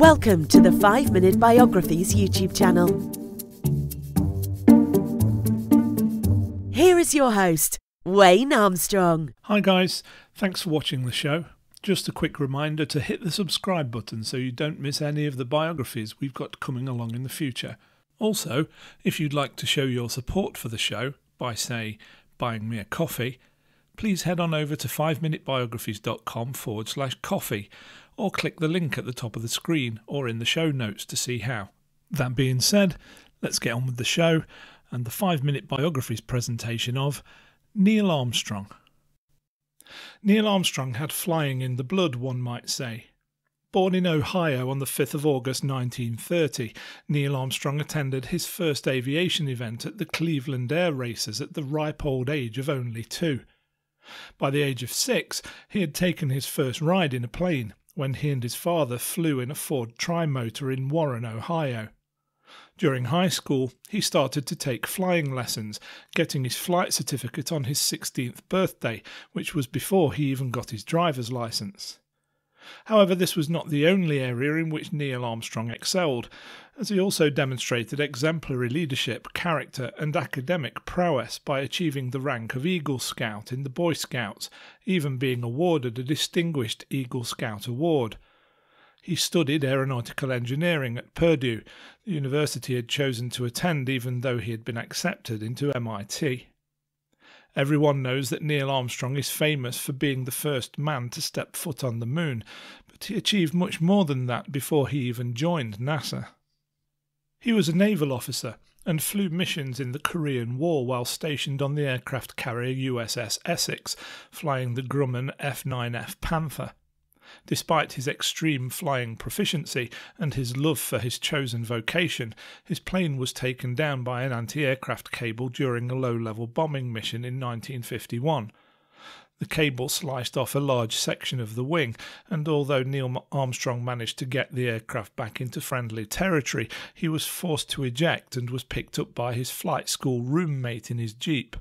Welcome to the 5 Minute Biographies YouTube channel. Here is your host, Wayne Armstrong. Hi, guys. Thanks for watching the show. Just a quick reminder to hit the subscribe button so you don't miss any of the biographies we've got coming along in the future. Also, if you'd like to show your support for the show by, say, buying me a coffee, please head on over to 5minutebiographies.com forward slash coffee or click the link at the top of the screen or in the show notes to see how. That being said, let's get on with the show and the 5 Minute Biographies presentation of Neil Armstrong. Neil Armstrong had flying in the blood, one might say. Born in Ohio on the 5th of August 1930, Neil Armstrong attended his first aviation event at the Cleveland Air Races at the ripe old age of only two. By the age of six, he had taken his first ride in a plane when he and his father flew in a Ford Trimotor in Warren, Ohio. During high school, he started to take flying lessons, getting his flight certificate on his 16th birthday, which was before he even got his driver's license. However, this was not the only area in which Neil Armstrong excelled, as he also demonstrated exemplary leadership, character, and academic prowess by achieving the rank of Eagle Scout in the Boy Scouts, even being awarded a Distinguished Eagle Scout Award. He studied aeronautical engineering at Purdue, the university he had chosen to attend even though he had been accepted into MIT. Everyone knows that Neil Armstrong is famous for being the first man to step foot on the moon, but he achieved much more than that before he even joined NASA. He was a naval officer and flew missions in the Korean War while stationed on the aircraft carrier USS Essex, flying the Grumman F 9F Panther. Despite his extreme flying proficiency and his love for his chosen vocation, his plane was taken down by an anti aircraft cable during a low level bombing mission in 1951. The cable sliced off a large section of the wing, and although Neil Armstrong managed to get the aircraft back into friendly territory, he was forced to eject and was picked up by his flight school roommate in his Jeep.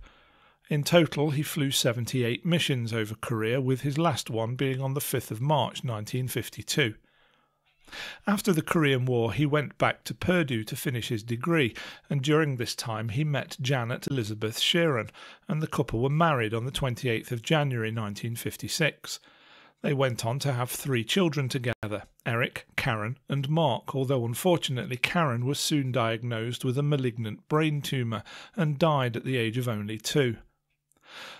In total, he flew 78 missions over Korea, with his last one being on the 5th of March 1952. After the Korean War, he went back to Purdue to finish his degree, and during this time he met Janet Elizabeth Shearon, and the couple were married on the 28th of January 1956. They went on to have three children together Eric, Karen, and Mark, although unfortunately Karen was soon diagnosed with a malignant brain tumour and died at the age of only two.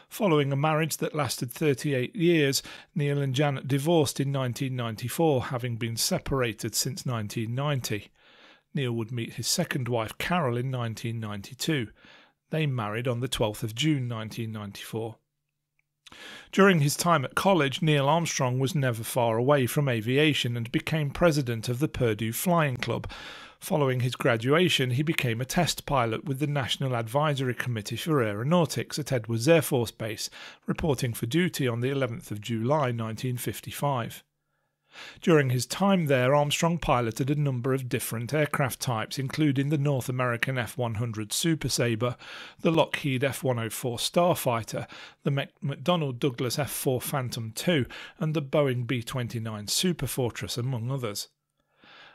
Following a marriage that lasted 38 years, Neil and Janet divorced in 1994, having been separated since 1990. Neil would meet his second wife Carol in 1992. They married on the 12th of June 1994. During his time at college, Neil Armstrong was never far away from aviation and became president of the Purdue Flying Club, Following his graduation, he became a test pilot with the National Advisory Committee for Aeronautics at Edwards Air Force Base, reporting for duty on the 11th of July 1955. During his time there, Armstrong piloted a number of different aircraft types, including the North American F 100 Super Sabre, the Lockheed F 104 Starfighter, the McDonnell Douglas F 4 Phantom II, and the Boeing B 29 Superfortress, among others.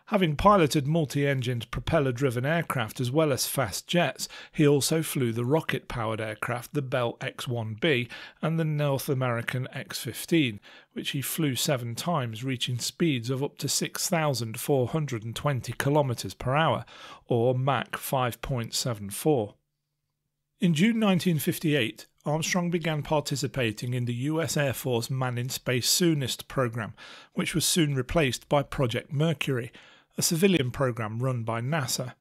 Having piloted multi engined propeller driven aircraft as well as fast jets, he also flew the rocket powered aircraft, the Bell X 1B, and the North American X 15, which he flew seven times, reaching speeds of up to 6,420 km per hour, or Mach 5.74. In June 1958, Armstrong began participating in the US Air Force Man in Space Soonest program, which was soon replaced by Project Mercury, a civilian program run by NASA.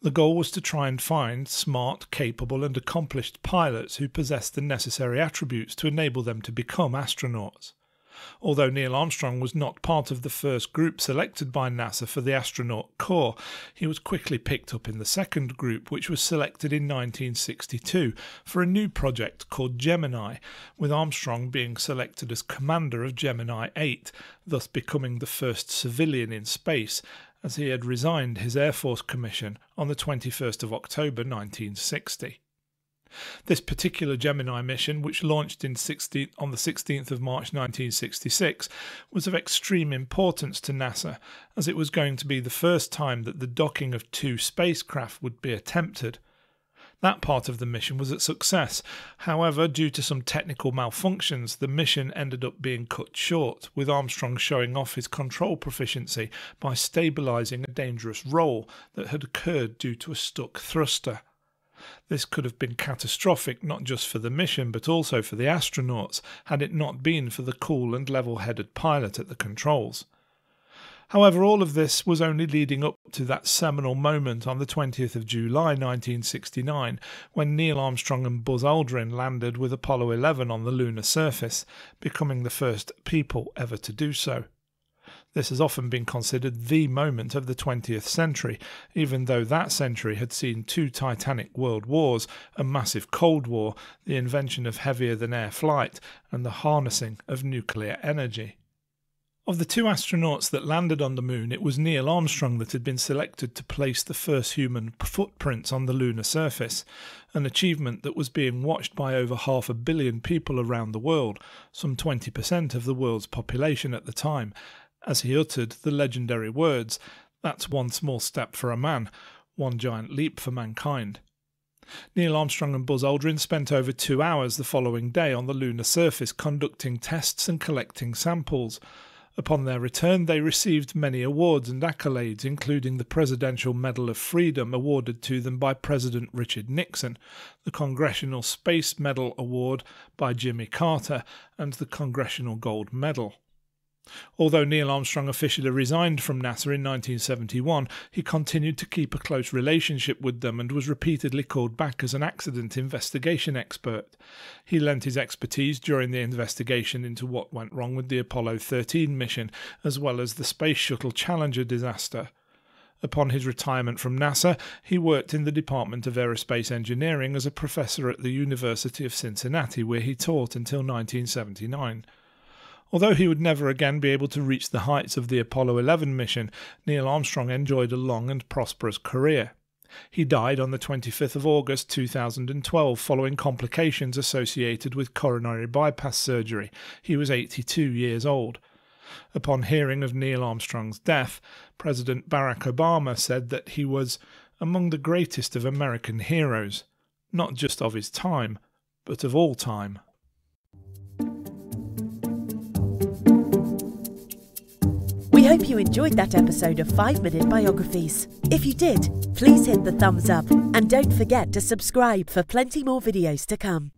The goal was to try and find smart, capable, and accomplished pilots who possessed the necessary attributes to enable them to become astronauts. Although Neil Armstrong was not part of the first group selected by NASA for the astronaut corps, he was quickly picked up in the second group, which was selected in 1962 for a new project called Gemini, with Armstrong being selected as commander of Gemini 8, thus becoming the first civilian in space, as he had resigned his Air Force commission on the 21st of October 1960. This particular Gemini mission, which launched in 16, on the 16th of March 1966, was of extreme importance to NASA as it was going to be the first time that the docking of two spacecraft would be attempted. That part of the mission was a success. However, due to some technical malfunctions, the mission ended up being cut short, with Armstrong showing off his control proficiency by stabilizing a dangerous roll that had occurred due to a stuck thruster. This could have been catastrophic not just for the mission but also for the astronauts had it not been for the cool and level headed pilot at the controls. However, all of this was only leading up to that seminal moment on the 20th of July 1969 when Neil Armstrong and Buzz Aldrin landed with Apollo 11 on the lunar surface, becoming the first people ever to do so. This has often been considered the moment of the 20th century, even though that century had seen two titanic world wars, a massive Cold War, the invention of heavier than air flight, and the harnessing of nuclear energy. Of the two astronauts that landed on the moon, it was Neil Armstrong that had been selected to place the first human footprints on the lunar surface, an achievement that was being watched by over half a billion people around the world, some 20% of the world's population at the time, as he uttered the legendary words, That's one small step for a man, one giant leap for mankind. Neil Armstrong and Buzz Aldrin spent over two hours the following day on the lunar surface conducting tests and collecting samples. Upon their return, they received many awards and accolades, including the Presidential Medal of Freedom awarded to them by President Richard Nixon, the Congressional Space Medal Award by Jimmy Carter, and the Congressional Gold Medal. Although Neil Armstrong officially resigned from NASA in 1971, he continued to keep a close relationship with them and was repeatedly called back as an accident investigation expert. He lent his expertise during the investigation into what went wrong with the Apollo 13 mission, as well as the Space Shuttle Challenger disaster. Upon his retirement from NASA, he worked in the Department of Aerospace Engineering as a professor at the University of Cincinnati, where he taught until 1979. Although he would never again be able to reach the heights of the Apollo 11 mission, Neil Armstrong enjoyed a long and prosperous career. He died on the 25th of August 2012 following complications associated with coronary bypass surgery. He was 82 years old. Upon hearing of Neil Armstrong's death, President Barack Obama said that he was among the greatest of American heroes, not just of his time, but of all time. Hope you enjoyed that episode of 5 Minute Biographies. If you did, please hit the thumbs up and don't forget to subscribe for plenty more videos to come.